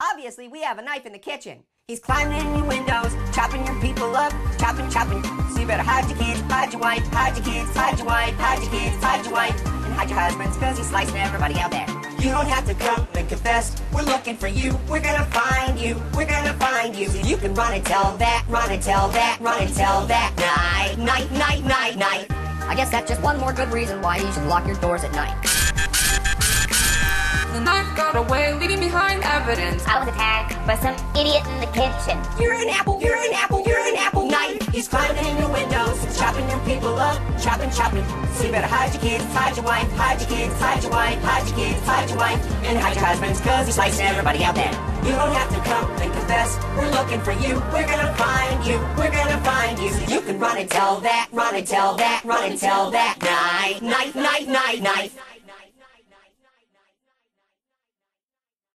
obviously we have a knife in the kitchen. He's climbing in your windows, chopping your people up, chopping, chopping. So you better hide your kids, hide your wife, hide your kids, hide your wife, hide your kids, hide your wife, and hide your husbands, cause he's slicing everybody out there. You don't have to come and confess, we're looking for you, we're gonna find you, we're gonna find you. You can run and tell that, run and tell that, run and tell that. Night, night, night, night, night. I guess that's just one more good reason why you should lock your doors at night. The knife got away, leaving behind evidence. I was attacked by some idiot in the kitchen. You're an apple, you're an apple, you're an apple knife. He's climbing in your windows, chopping your people up, chopping, chopping. So you better hide your kids, hide your wife, hide your kids, hide your wife, hide your kids, hide your wife, and hide your husbands, cause he's slicing everybody out there. You don't have to come and confess, we're looking for you, we're gonna find you, we're gonna find you. So you can run and tell that, run and tell that, run and tell that. Night, night, night, night, night.